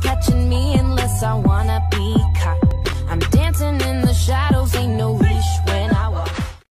catching me